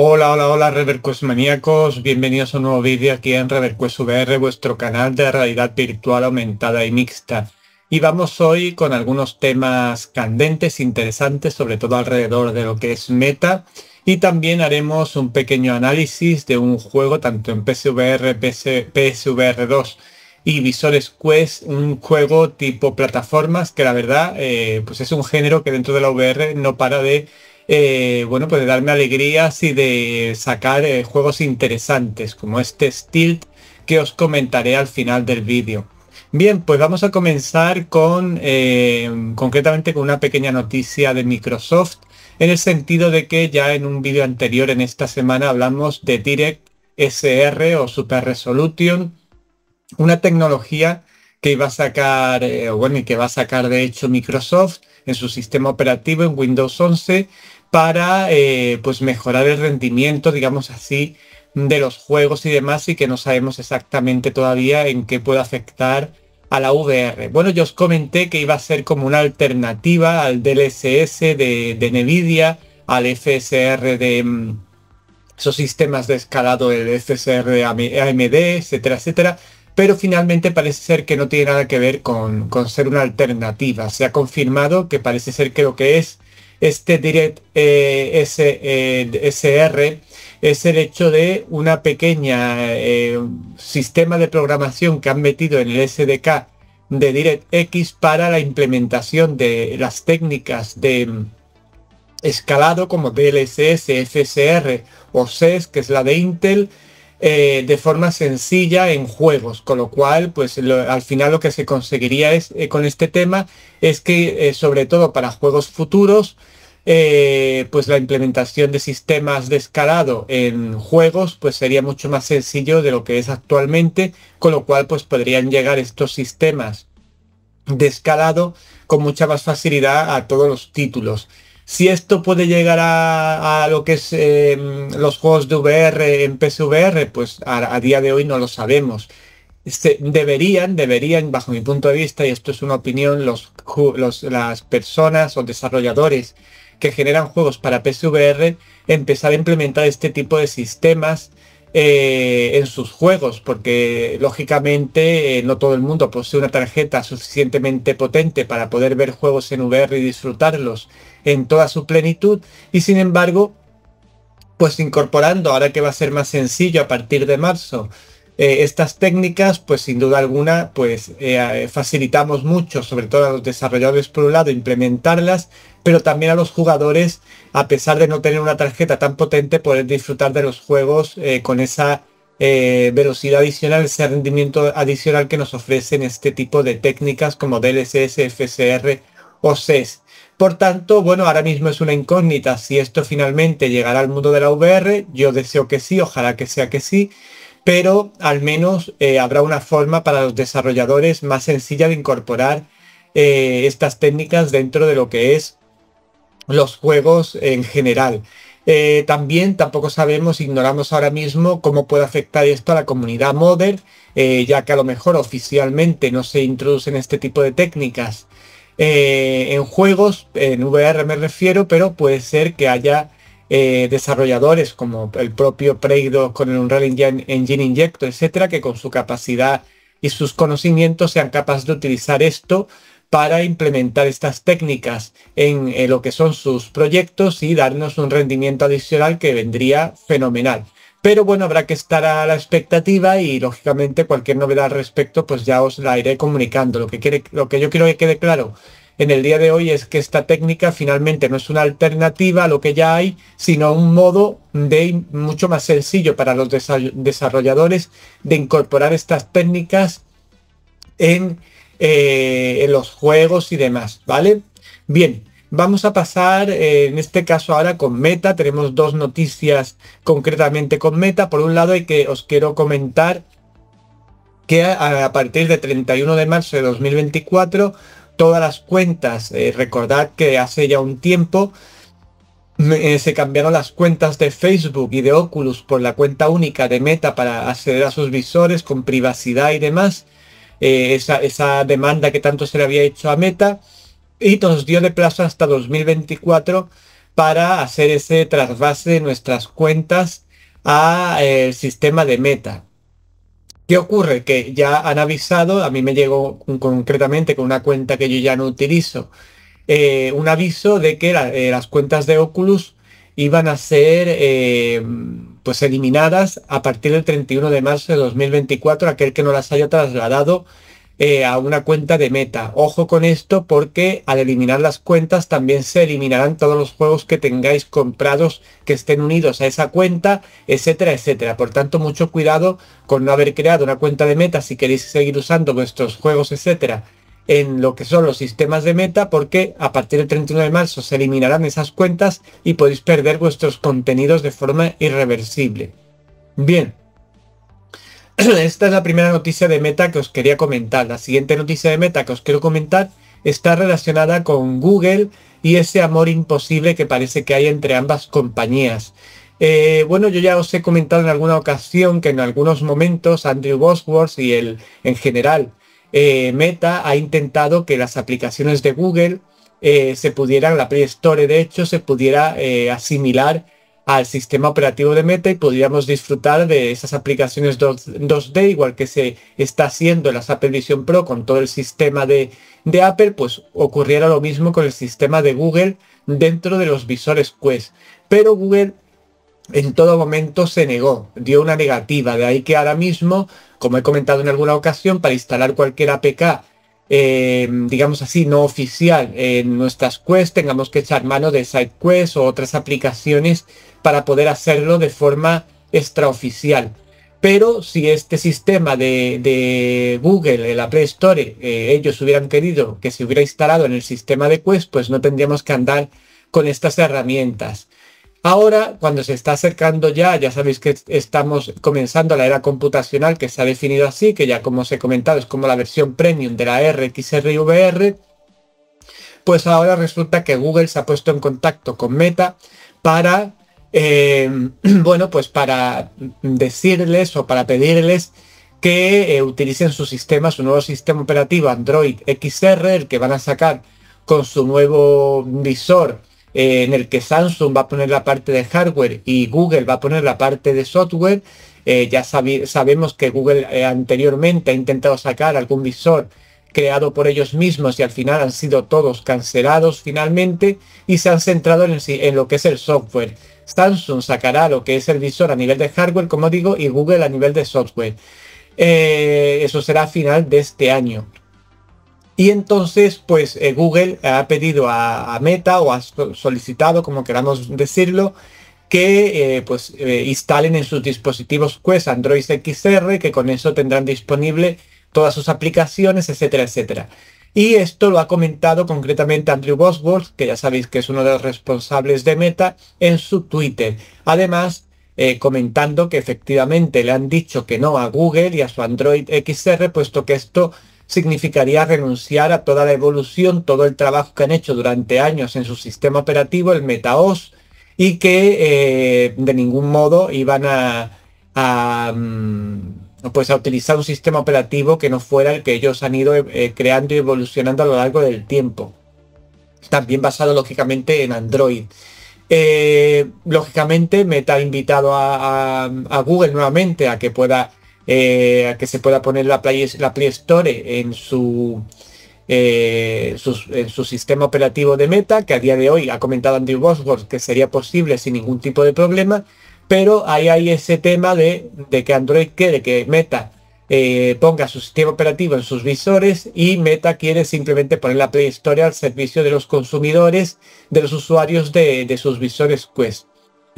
Hola, hola, hola, Reverquest maníacos. Bienvenidos a un nuevo vídeo aquí en Reverquest VR, vuestro canal de realidad virtual aumentada y mixta. Y vamos hoy con algunos temas candentes, interesantes, sobre todo alrededor de lo que es meta. Y también haremos un pequeño análisis de un juego, tanto en PSVR, PSVR 2 y Visores Quest, un juego tipo plataformas que la verdad eh, pues es un género que dentro de la VR no para de eh, bueno, pues de darme alegrías y de sacar eh, juegos interesantes como este Stilt que os comentaré al final del vídeo. Bien, pues vamos a comenzar con eh, concretamente con una pequeña noticia de Microsoft en el sentido de que ya en un vídeo anterior en esta semana hablamos de Direct SR o Super Resolution, una tecnología que iba a sacar, bueno, y que va a sacar de hecho Microsoft en su sistema operativo en Windows 11 para eh, pues mejorar el rendimiento, digamos así, de los juegos y demás y que no sabemos exactamente todavía en qué puede afectar a la VR. Bueno, yo os comenté que iba a ser como una alternativa al DLSS de, de Nvidia, al FSR de mm, esos sistemas de escalado, el FSR de AMD, etcétera, etcétera. Pero finalmente parece ser que no tiene nada que ver con, con ser una alternativa. Se ha confirmado que parece ser que lo que es este Direct eh, SR eh, es el hecho de una pequeña eh, sistema de programación que han metido en el SDK de DirectX para la implementación de las técnicas de mm, escalado como DLSS, FSR o SES, que es la de Intel, de forma sencilla en juegos, con lo cual, pues al final lo que se conseguiría es, con este tema es que, sobre todo para juegos futuros, eh, pues la implementación de sistemas de escalado en juegos pues sería mucho más sencillo de lo que es actualmente, con lo cual pues podrían llegar estos sistemas de escalado con mucha más facilidad a todos los títulos. Si esto puede llegar a, lo que es em, los juegos de VR en PSVR, pues a, día de hoy no lo sabemos. Este, deberían, deberían, bajo mi punto de vista, y esto es una opinión, las personas o desarrolladores que generan juegos para PSVR empezar a implementar este tipo de sistemas eh, en sus juegos, porque lógicamente eh, no todo el mundo posee una tarjeta suficientemente potente para poder ver juegos en VR y disfrutarlos en toda su plenitud, y sin embargo, pues incorporando, ahora que va a ser más sencillo a partir de marzo, eh, estas técnicas, pues sin duda alguna, pues facilitamos mucho, sobre todo a los desarrolladores por un lado, implementarlas, pero también a los jugadores, a pesar de no tener una tarjeta tan potente, poder disfrutar de los juegos eh, con esa velocidad adicional, ese rendimiento adicional que nos ofrecen este tipo de técnicas como DLSS, FSR o SES. Por tanto, bueno, ahora mismo es una incógnita si esto finalmente llegará al mundo de la VR. Yo deseo que sí, ojalá que sea que sí pero al menos eh, habrá una forma para los desarrolladores más sencilla de incorporar eh, estas técnicas dentro de lo que es los juegos en general. Eh, también tampoco sabemos, ignoramos ahora mismo cómo puede afectar esto a la comunidad modder, ya que a lo mejor oficialmente no se introducen este tipo de técnicas en juegos, en VR me refiero, pero puede ser que haya eh, desarrolladores como el propio Preido con el Unreal Engine Injector, etcétera, que con su capacidad y sus conocimientos sean capaces de utilizar esto para implementar estas técnicas en, lo que son sus proyectos y darnos un rendimiento adicional que vendría fenomenal. Pero bueno, habrá que estar a la expectativa y lógicamente cualquier novedad al respecto pues ya os la iré comunicando. Lo que, lo que yo quiero que quede claro en el día de hoy es que esta técnica finalmente no es una alternativa a lo que ya hay, sino un modo de mucho más sencillo para los desarrolladores de incorporar estas técnicas en, eh, en los juegos y demás, ¿vale? Bien, Vamos a pasar eh, en este caso ahora con Meta. Tenemos dos noticias concretamente con Meta. Por un lado, hay que os quiero comentar que a, partir de 31 de marzo de 2024 todas las cuentas. Eh, recordad que hace ya un tiempo se cambiaron las cuentas de Facebook y de Oculus por la cuenta única de Meta para acceder a sus visores con privacidad y demás. Eh, esa, esa, demanda que tanto se le había hecho a Meta. Y nos dio de plazo hasta 2024 para hacer ese trasvase de nuestras cuentas al eh, sistema de Meta. ¿Qué ocurre? Que ya han avisado, a mí me llegó concretamente con una cuenta que yo ya no utilizo, eh, un aviso de que las cuentas de Oculus iban a ser pues eliminadas a partir del 31 de marzo de 2024, aquel que no las haya trasladado eh, a una cuenta de meta. Ojo con esto porque al eliminar las cuentas también se eliminarán todos los juegos que tengáis comprados que estén unidos a esa cuenta, etcétera, etcétera. Por tanto, mucho cuidado con no haber creado una cuenta de meta si queréis seguir usando vuestros juegos, etcétera, en lo que son los sistemas de meta porque a partir del 31 de marzo se eliminarán esas cuentas y podéis perder vuestros contenidos de forma irreversible. Bien, esta es la primera noticia de Meta que os quería comentar. La siguiente noticia de Meta que os quiero comentar está relacionada con Google y ese amor imposible que parece que hay entre ambas compañías. Eh, bueno, yo ya os he comentado en alguna ocasión que en algunos momentos Andrew Bosworth y el, en general eh, Meta ha intentado que las aplicaciones de Google eh, se pudieran, la Play Store de hecho, se pudiera asimilar al sistema operativo de Meta y podríamos disfrutar de esas aplicaciones 2, d igual que se está haciendo en las Apple Vision Pro con todo el sistema de, de Apple, pues ocurriera lo mismo con el sistema de Google dentro de los visores Quest. Pero Google en todo momento se negó, dio una negativa, de ahí que ahora mismo, como he comentado en alguna ocasión, para instalar cualquier APK eh, digamos así, no oficial en nuestras Quest, tengamos que echar mano de SideQuest o otras aplicaciones para poder hacerlo de forma extraoficial. Pero si este sistema de, Google, en la Play Store, eh, ellos hubieran querido que se hubiera instalado en el sistema de Quest, pues no tendríamos que andar con estas herramientas. Ahora, cuando se está acercando ya, ya sabéis que estamos comenzando la era computacional que se ha definido así, que ya como os he comentado es como la versión premium de la RXR pues ahora resulta que Google se ha puesto en contacto con Meta para, eh, bueno, pues para decirles o para pedirles que eh, utilicen su sistema, su nuevo sistema operativo Android XR, el que van a sacar con su nuevo visor eh, en el que Samsung va a poner la parte de hardware y Google va a poner la parte de software. Eh, ya sabemos que Google eh, anteriormente ha intentado sacar algún visor creado por ellos mismos y al final han sido todos cancelados finalmente y se han centrado en, en lo que es el software. Samsung sacará lo que es el visor a nivel de hardware, como digo, y Google a nivel de software. eso será a final de este año. Y entonces, pues eh, Google ha pedido a, Meta o ha solicitado, como queramos decirlo, que eh, pues eh, instalen en sus dispositivos Quest Android XR, que con eso tendrán disponible todas sus aplicaciones, etcétera, etcétera. Y esto lo ha comentado concretamente Andrew Bosworth, que ya sabéis que es uno de los responsables de Meta, en su Twitter. Además, comentando que efectivamente le han dicho que no a Google y a su Android XR, puesto que esto significaría renunciar a toda la evolución, todo el trabajo que han hecho durante años en su sistema operativo, el MetaOS, y que eh, de ningún modo iban a, mm, pues a utilizar un sistema operativo que no fuera el que ellos han ido eh, creando y evolucionando a lo largo del tiempo. También basado lógicamente en Android. Eh, lógicamente Meta ha invitado a, Google nuevamente a que pueda eh, que se pueda poner la Play, la Play Store en su, eh, su sistema operativo de Meta, que a día de hoy ha comentado Andrew Bosworth que sería posible sin ningún tipo de problema, pero ahí hay ese tema de, que Android quiere que Meta eh, ponga su sistema operativo en sus visores y Meta quiere simplemente poner la Play Store al servicio de los consumidores, de los usuarios de, de sus visores Quest.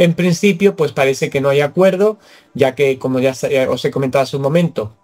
En principio, pues parece que no hay acuerdo, ya que, como ya os he comentado hace un momento,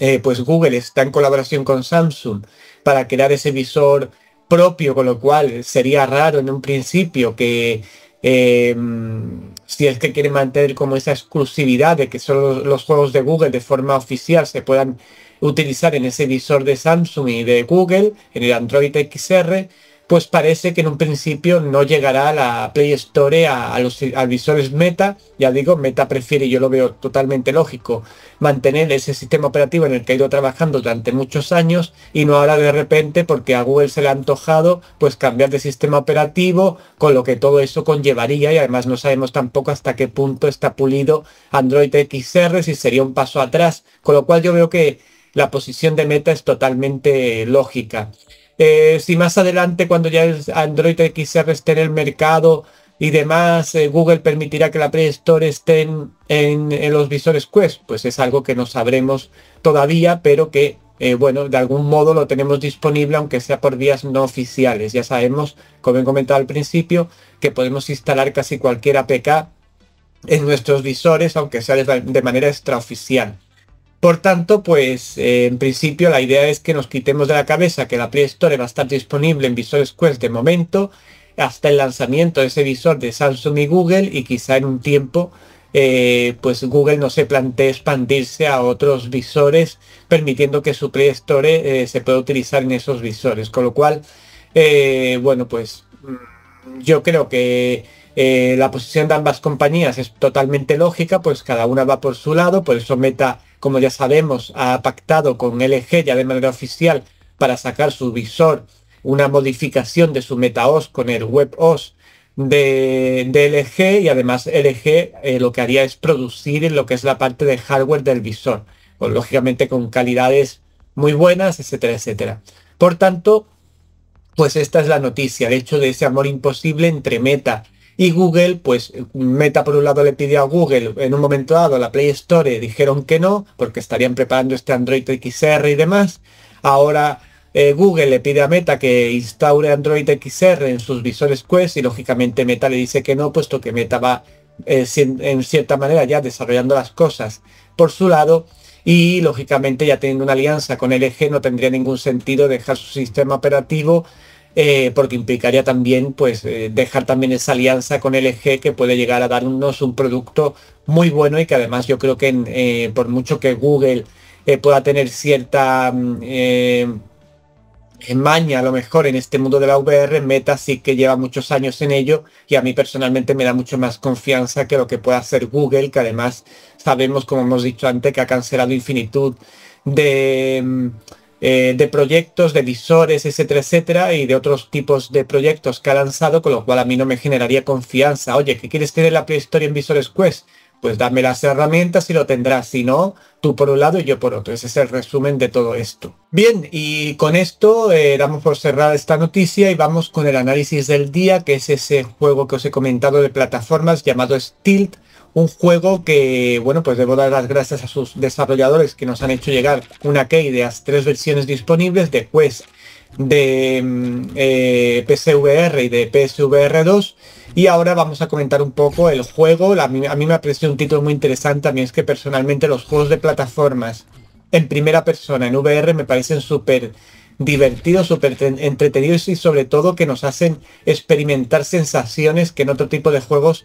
eh, pues Google está en colaboración con Samsung para crear ese visor propio, con lo cual sería raro en un principio que em, si es que quiere mantener como esa exclusividad de que solo los juegos de Google de forma oficial se puedan utilizar en ese visor de Samsung y de Google, en el Android XR, pues parece que en un principio no llegará la Play Store a, los visores Meta. Ya digo, Meta prefiere, yo lo veo totalmente lógico, mantener ese sistema operativo en el que ha ido trabajando durante muchos años y no ahora de repente porque a Google se le ha antojado pues cambiar de sistema operativo, con lo que todo eso conllevaría y además no sabemos tampoco hasta qué punto está pulido Android XR, si sería un paso atrás, con lo cual yo veo que la posición de Meta es totalmente lógica. Eh, si más adelante, cuando ya el Android XR esté en el mercado y demás, eh, Google permitirá que la Play Store esté en, los visores Quest, pues es algo que no sabremos todavía, pero que, eh, bueno, de algún modo lo tenemos disponible, aunque sea por vías no oficiales. Ya sabemos, como he comentado al principio, que podemos instalar casi cualquier APK en nuestros visores, aunque sea de manera extraoficial. Por tanto, pues eh, en principio la idea es que nos quitemos de la cabeza que la Play Store va a estar disponible en visores Quest de momento hasta el lanzamiento de ese visor de Samsung y Google y quizá en un tiempo eh, pues Google no se plantee expandirse a otros visores permitiendo que su Play Store eh, se pueda utilizar en esos visores. Con lo cual, bueno, pues mm, yo creo que la posición de ambas compañías es totalmente lógica, pues cada una va por su lado, por eso Meta como ya sabemos, ha pactado con LG ya de manera oficial para sacar su visor, una modificación de su MetaOS con el WebOS de, de LG y además LG eh, lo que haría es producir lo que es la parte de hardware del visor, lógicamente con calidades muy buenas, etcétera, etcétera. Por tanto, pues esta es la noticia, el hecho de ese amor imposible entre Meta y Google, pues Meta por un lado le pidió a Google en un momento dado la Play Store, dijeron que no, porque estarían preparando este Android XR y demás. Ahora eh, Google le pide a Meta que instaure Android XR en sus visores Quest y lógicamente Meta le dice que no, puesto que Meta va eh, en cierta manera ya desarrollando las cosas por su lado y lógicamente ya teniendo una alianza con LG no tendría ningún sentido dejar su sistema operativo eh, porque implicaría también pues eh, dejar también esa alianza con LG que puede llegar a darnos un producto muy bueno y que además yo creo que eh, por mucho que Google pueda tener cierta mm, maña a lo mejor en este mundo de la VR, Meta sí que lleva muchos años en ello y a mí personalmente me da mucho más confianza que lo que pueda hacer Google, que además sabemos, como hemos dicho antes, que ha cancelado infinitud de mm, eh, de proyectos, de visores, etcétera, etcétera, y de otros tipos de proyectos que ha lanzado, con lo cual a mí no me generaría confianza. Oye, ¿qué quieres tener la Store en Visores Quest? Pues dame las herramientas y lo tendrás. Si no, tú por un lado y yo por otro. Ese es el resumen de todo esto. Bien, y con esto eh, damos por cerrada esta noticia y vamos con el análisis del día, que es ese juego que os he comentado de plataformas llamado Stilt un juego que, bueno, pues debo dar las gracias a sus desarrolladores que nos han hecho llegar una key de las tres versiones disponibles de Quest, de mm, eh, PSVR y de PSVR 2. Y ahora vamos a comentar un poco el juego. A mí, me ha parecido un título muy interesante. A mí es que personalmente los juegos de plataformas en primera persona, en VR, me parecen súper divertidos, súper entretenidos y sobre todo que nos hacen experimentar sensaciones que en otro tipo de juegos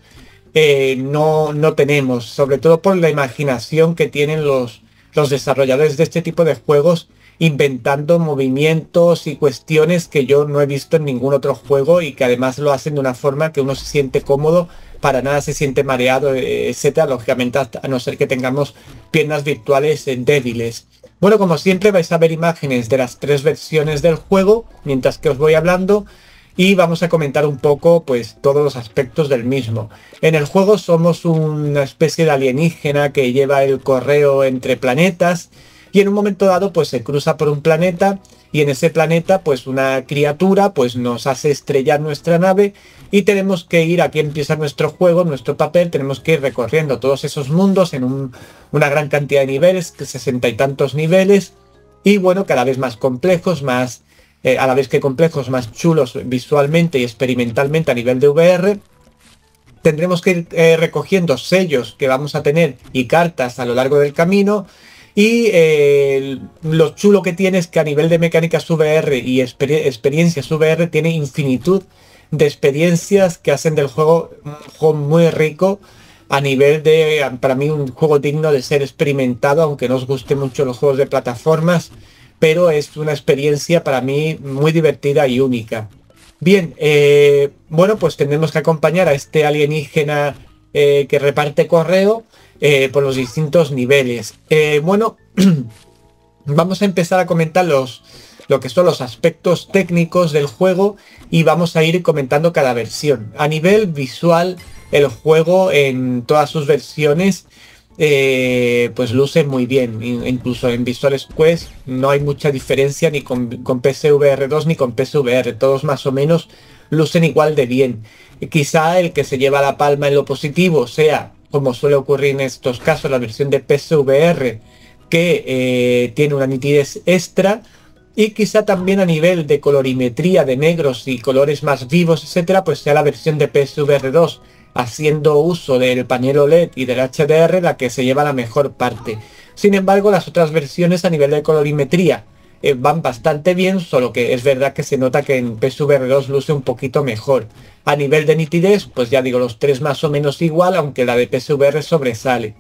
no, no tenemos, sobre todo por la imaginación que tienen los, los desarrolladores de este tipo de juegos inventando movimientos y cuestiones que yo no he visto en ningún otro juego y que además lo hacen de una forma que uno se siente cómodo, para nada se siente mareado, eh, etcétera, lógicamente a no ser que tengamos piernas virtuales eh, débiles. Bueno, como siempre vais a ver imágenes de las tres versiones del juego mientras que os voy hablando y vamos a comentar un poco pues todos los aspectos del mismo. En el juego somos una especie de alienígena que lleva el correo entre planetas y en un momento dado pues se cruza por un planeta y en ese planeta pues una criatura pues nos hace estrellar nuestra nave y tenemos que ir, aquí empieza nuestro juego, nuestro papel, tenemos que ir recorriendo todos esos mundos en una gran cantidad de niveles, sesenta y tantos niveles y bueno, cada vez más complejos, más eh, a la vez que complejos más chulos visualmente y experimentalmente a nivel de VR. Tendremos que ir eh, recogiendo sellos que vamos a tener y cartas a lo largo del camino. Y eh, lo chulo que tiene es que a nivel de mecánicas VR y experiencias VR tiene infinitud de experiencias que hacen del juego un juego muy rico a nivel de, para mí, un juego digno de ser experimentado, aunque no os guste mucho los juegos de plataformas pero es una experiencia para mí muy divertida y única. Bien, eh, bueno, pues tendremos que acompañar a este alienígena eh, que reparte correo eh, por los distintos niveles. bueno, vamos a empezar a comentar los, lo que son los aspectos técnicos del juego y vamos a ir comentando cada versión. A nivel visual, el juego en todas sus versiones eh, pues luce muy bien. Incluso en Visual Quest no hay mucha diferencia ni con, PSVR 2 ni con PSVR. Todos más o menos lucen igual de bien. Quizá el que se lleva la palma en lo positivo sea, como suele ocurrir en estos casos, la versión de PSVR que eh, tiene una nitidez extra y quizá también a nivel de colorimetría de negros y colores más vivos, etcétera, pues sea la versión de PSVR 2 haciendo uso del pañuelo LED y del HDR la que se lleva la mejor parte. Sin embargo, las otras versiones a nivel de colorimetría eh, van bastante bien, solo que es verdad que se nota que en PSVR 2 luce un poquito mejor. A nivel de nitidez, pues ya digo, los tres más o menos igual, aunque la de PSVR sobresale.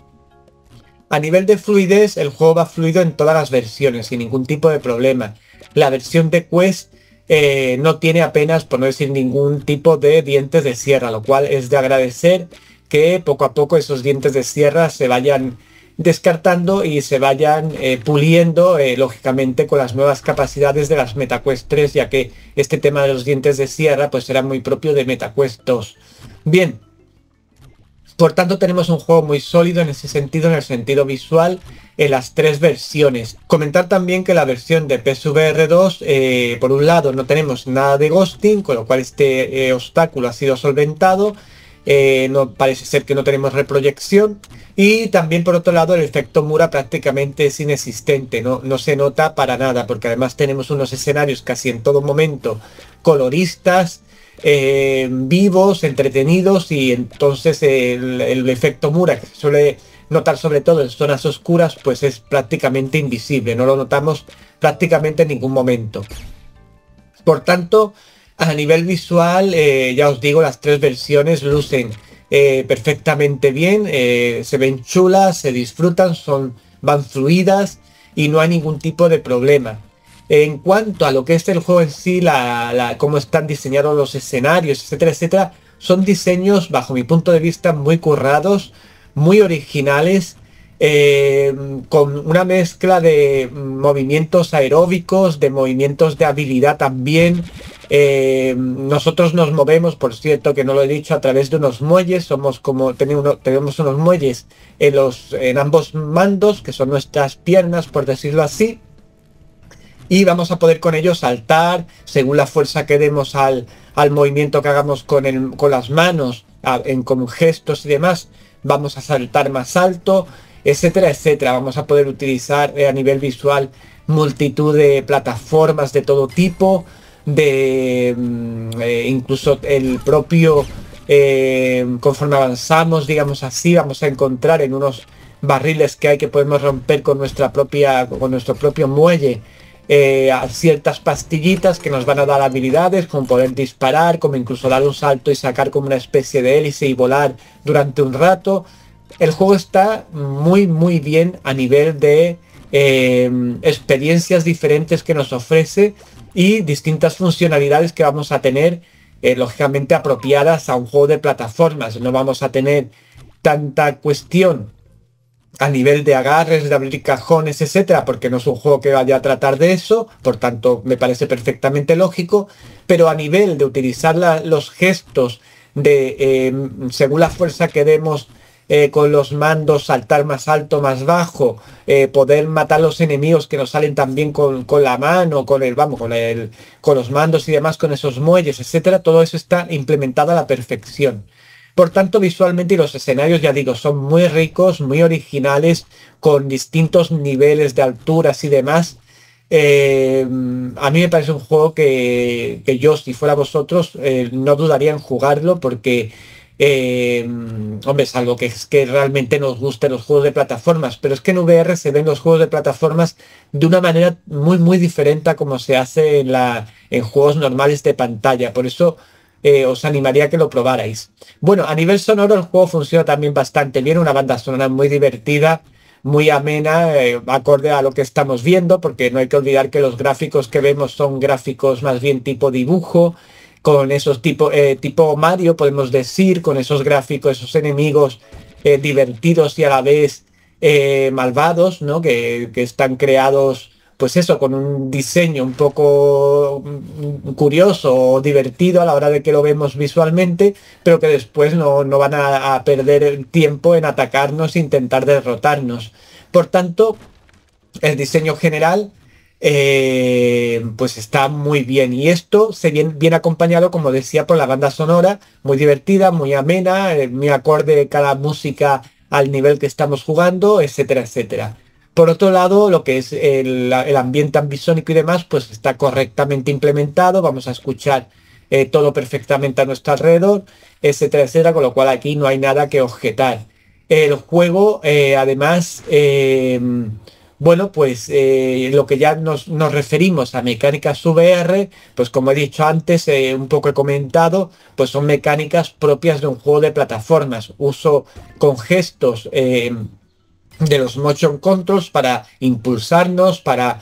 A nivel de fluidez, el juego va fluido en todas las versiones, sin ningún tipo de problema. La versión de Quest eh, no tiene apenas, por no decir ningún tipo de dientes de sierra, lo cual es de agradecer que poco a poco esos dientes de sierra se vayan descartando y se vayan eh, puliendo, eh, lógicamente, con las nuevas capacidades de las MetaQuest 3, ya que este tema de los dientes de sierra pues será muy propio de MetaQuest 2. Bien, por tanto, tenemos un juego muy sólido en ese sentido, en el sentido visual, en las tres versiones. Comentar también que la versión de PSVR 2, eh, por un lado, no tenemos nada de ghosting, con lo cual este eh, obstáculo ha sido solventado. Eh, no parece ser que no tenemos reproyección y también por otro lado el efecto Mura prácticamente es inexistente no, no se nota para nada porque además tenemos unos escenarios casi en todo momento coloristas eh, vivos, entretenidos y entonces el, efecto Mura que se suele notar sobre todo en zonas oscuras pues es prácticamente invisible, no lo notamos prácticamente en ningún momento. Por tanto, a nivel visual, eh, ya os digo, las tres versiones lucen eh, perfectamente bien, se ven chulas, se disfrutan, son, van fluidas y no hay ningún tipo de problema. En cuanto a lo que es el juego en sí, la, cómo están diseñados los escenarios, etcétera, etcétera, son diseños, bajo mi punto de vista, muy currados, muy originales, eh, con una mezcla de movimientos aeróbicos, de movimientos de habilidad también. Eh, nosotros nos movemos, por cierto, que no lo he dicho, a través de unos muelles. Somos como tenemos, unos muelles en, los, en ambos mandos, que son nuestras piernas, por decirlo así y vamos a poder con ello saltar según la fuerza que demos al, al movimiento que hagamos con, el, con las manos, en, con gestos y demás, vamos a saltar más alto, etcétera, etcétera. Vamos a poder utilizar eh, a nivel visual multitud de plataformas de todo tipo, de mm, eh, incluso el propio, eh, conforme avanzamos, digamos así, vamos a encontrar en unos barriles que hay que podemos romper con nuestra propia, con nuestro propio muelle, eh, a ciertas pastillitas que nos van a dar habilidades como poder disparar, como incluso dar un salto y sacar como una especie de hélice y volar durante un rato. El juego está muy muy bien a nivel de em, experiencias diferentes que nos ofrece y distintas funcionalidades que vamos a tener eh, lógicamente apropiadas a un juego de plataformas. No vamos a tener tanta cuestión a nivel de agarres, de abrir cajones, etcétera, porque no es un juego que vaya a tratar de eso, por tanto me parece perfectamente lógico, pero a nivel de utilizar los gestos de em, según la fuerza que demos eh, con los mandos, saltar más alto, más bajo, eh, poder matar los enemigos que nos salen también con, con, la mano, con el, vamos, con el, con los mandos y demás, con esos muelles, etcétera, todo eso está implementado a la perfección. Por tanto, visualmente los escenarios, ya digo, son muy ricos, muy originales, con distintos niveles de alturas y demás. Eh, a mí me parece un juego que, yo, si fuera vosotros, eh, no dudaría en jugarlo porque, eh, hombre, es algo que que realmente nos gusten los juegos de plataformas, pero es que en VR se ven los juegos de plataformas de una manera muy, muy diferente a como se hace en, la, en juegos normales de pantalla. Por eso eh, os animaría a que lo probarais. Bueno, a nivel sonoro el juego funciona también bastante bien, una banda sonora muy divertida, muy amena, eh, acorde a lo que estamos viendo, porque no hay que olvidar que los gráficos que vemos son gráficos más bien tipo dibujo, con esos tipo, eh, tipo Mario, podemos decir, con esos gráficos, esos enemigos eh, divertidos y a la vez malvados, ¿no? Que, que, están creados, pues eso, con un diseño un poco mm, curioso o divertido a la hora de que lo vemos visualmente, pero que después no, no van a, a perder tiempo en atacarnos e intentar derrotarnos. Por tanto, el diseño general eh, pues está muy bien. Y esto se viene bien acompañado, como decía, por la banda sonora, muy divertida, muy amena, eh, muy acorde cada música al nivel que estamos jugando, etcétera, etcétera. Por otro lado, lo que es el, ambiente ambisónico y demás, pues está correctamente implementado. Vamos a escuchar eh, todo perfectamente a nuestro alrededor, etcétera, etcétera, con lo cual aquí no hay nada que objetar. El juego, además, bueno, pues eh, lo que ya nos, referimos a mecánicas VR, pues como he dicho antes, eh, un poco he comentado, pues son mecánicas propias de un juego de plataformas. Uso con gestos eh, de los motion controls para impulsarnos, para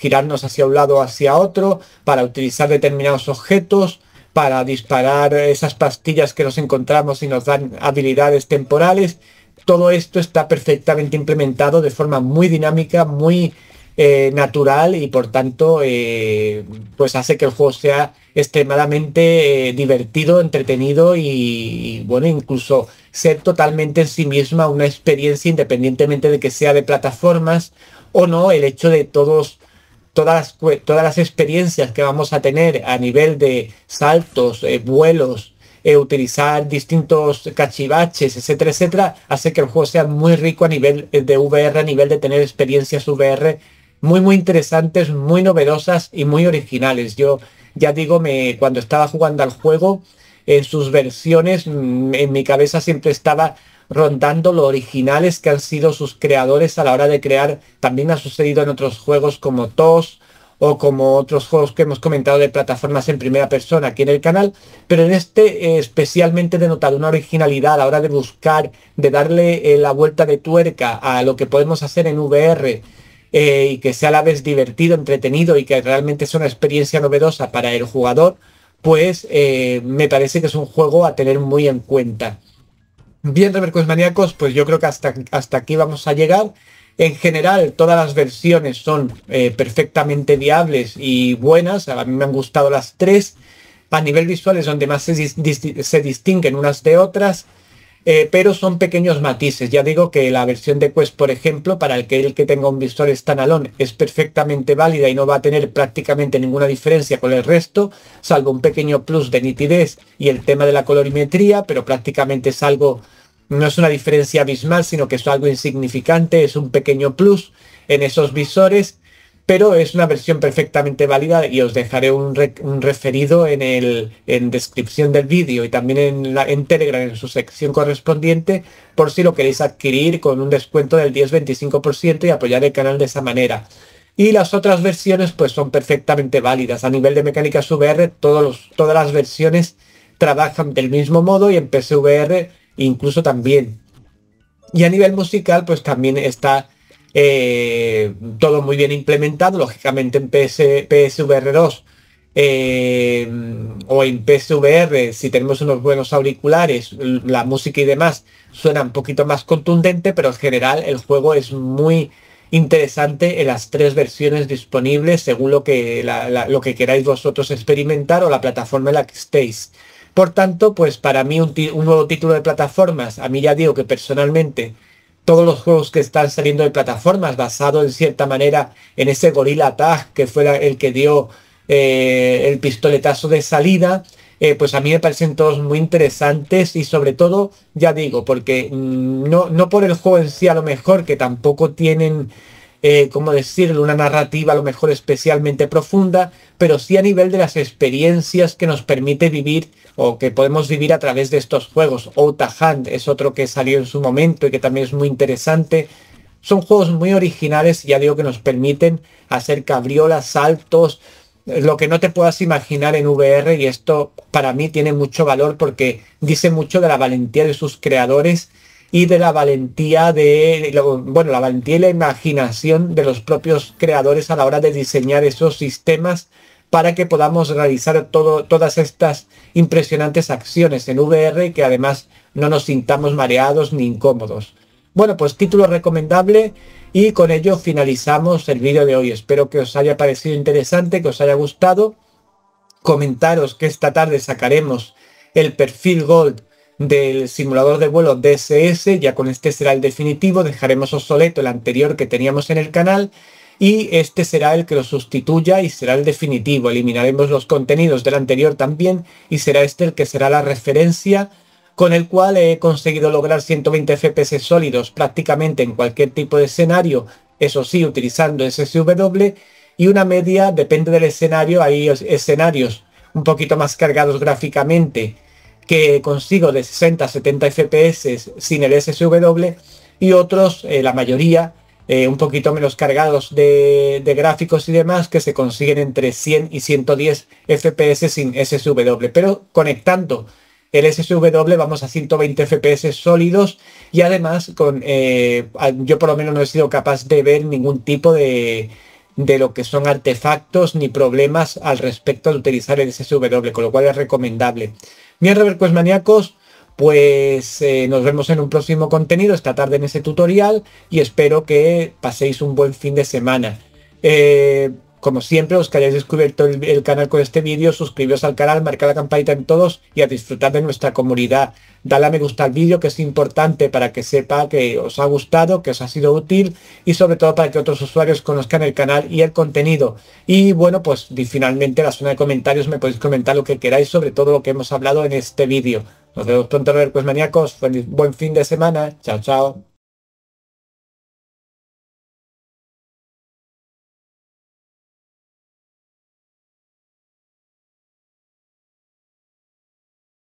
girarnos hacia un lado o hacia otro, para utilizar determinados objetos, para disparar esas pastillas que nos encontramos y nos dan habilidades temporales. Todo esto está perfectamente implementado de forma muy dinámica, muy eh, natural y por tanto eh, pues hace que el juego sea extremadamente eh, divertido, entretenido y, bueno, incluso ser totalmente en sí misma una experiencia independientemente de que sea de plataformas o no, el hecho de todos todas las, todas las experiencias que vamos a tener a nivel de saltos, vuelos, eh, utilizar distintos cachivaches, etcétera, etcétera, hace que el juego sea muy rico a nivel de VR, a nivel de tener experiencias VR muy, muy interesantes, muy novedosas y muy originales. Yo ya digo, me, cuando estaba jugando al juego, en sus versiones, mm, en mi cabeza siempre estaba rondando lo originales que han sido sus creadores a la hora de crear. También ha sucedido en otros juegos como TOS o como otros juegos que hemos comentado de plataformas en primera persona aquí en el canal, pero en este eh, especialmente denotado una originalidad a la hora de buscar, de darle eh, la vuelta de tuerca a lo que podemos hacer en VR eh, y que sea a la vez divertido, entretenido y que realmente es una experiencia novedosa para el jugador, pues me parece que es un juego a tener muy en cuenta. Bien, Revercos Maníacos, pues yo creo que hasta, hasta aquí vamos a llegar. En general, todas las versiones son eh, perfectamente viables y buenas. A mí me han gustado las tres. A nivel visual es donde más se, distinguen unas de otras. Eh, pero son pequeños matices. Ya digo que la versión de Quest, por ejemplo, para el que el que tenga un visor standalone es perfectamente válida y no va a tener prácticamente ninguna diferencia con el resto, salvo un pequeño plus de nitidez y el tema de la colorimetría, pero prácticamente es algo no es una diferencia abismal, sino que es algo insignificante, es un pequeño plus en esos visores, pero es una versión perfectamente válida y os dejaré un, referido en, el, en descripción del vídeo y también en, Telegram en su sección correspondiente por si lo queréis adquirir con un descuento del 10-25% y apoyar el canal de esa manera. Y las otras versiones pues son perfectamente válidas. A nivel de mecánicas VR, todas las versiones trabajan del mismo modo y en PSVR incluso también. Y a nivel musical, pues también está eh, todo muy bien implementado, lógicamente en PS, PSVR 2 eh, o en PSVR, si tenemos unos buenos auriculares, la música y demás suena un poquito más contundente, pero en general el juego es muy interesante en las tres versiones disponibles según lo que, lo que queráis vosotros experimentar o la plataforma en la que estéis. Por tanto, pues para mí un, nuevo título de plataformas, a mí ya digo que personalmente todos los juegos que están saliendo de plataformas basado en cierta manera en ese Gorilla Tag que fue el que dio eh, el pistoletazo de salida, eh, pues a mí me parecen todos muy interesantes y sobre todo, ya digo, porque mm, no, no por el juego en sí a lo mejor, que tampoco tienen eh, como decirlo, una narrativa a lo mejor especialmente profunda, pero sí a nivel de las experiencias que nos permite vivir o que podemos vivir a través de estos juegos. Outa Hand es otro que salió en su momento y que también es muy interesante. Son juegos muy originales, ya digo que nos permiten hacer cabriolas, saltos, lo que no te puedas imaginar en VR y esto para mí tiene mucho valor porque dice mucho de la valentía de sus creadores y de la valentía de, bueno, la valentía y la imaginación de los propios creadores a la hora de diseñar esos sistemas para que podamos realizar todo, todas estas impresionantes acciones en VR y que además no nos sintamos mareados ni incómodos. Bueno, pues título recomendable y con ello finalizamos el vídeo de hoy. Espero que os haya parecido interesante, que os haya gustado. Comentaros que esta tarde sacaremos el perfil Gold del simulador de vuelo DSS, ya con este será el definitivo, dejaremos obsoleto el anterior que teníamos en el canal y este será el que lo sustituya y será el definitivo. Eliminaremos los contenidos del anterior también y será este el que será la referencia con el cual he conseguido lograr 120 FPS sólidos prácticamente en cualquier tipo de escenario, eso sí, utilizando SSW y una media, depende del escenario, hay escenarios un poquito más cargados gráficamente que consigo de 60 a 70 FPS sin el SSW y otros, eh, la mayoría, eh, un poquito menos cargados de, gráficos y demás que se consiguen entre 100 y 110 FPS sin SSW. Pero conectando el SSW vamos a 120 FPS sólidos y además con eh, yo por lo menos no he sido capaz de ver ningún tipo de, de lo que son artefactos ni problemas al respecto de utilizar el SSW, con lo cual es recomendable. Bien, revercues maníacos, pues eh, nos vemos en un próximo contenido esta tarde en ese tutorial y espero que paséis un buen fin de semana. Eh, como siempre, os que hayáis descubierto el, canal con este vídeo, suscribiros al canal, marcad la campanita en todos y a disfrutar de nuestra comunidad. Dale a me gusta al vídeo que es importante para que sepa que os ha gustado, que os ha sido útil y sobre todo para que otros usuarios conozcan el canal y el contenido. Y bueno, pues finalmente en la zona de comentarios me podéis comentar lo que queráis sobre todo lo que hemos hablado en este vídeo. Nos vemos pronto, pues maníacos. Buen fin de semana. Chao, chao.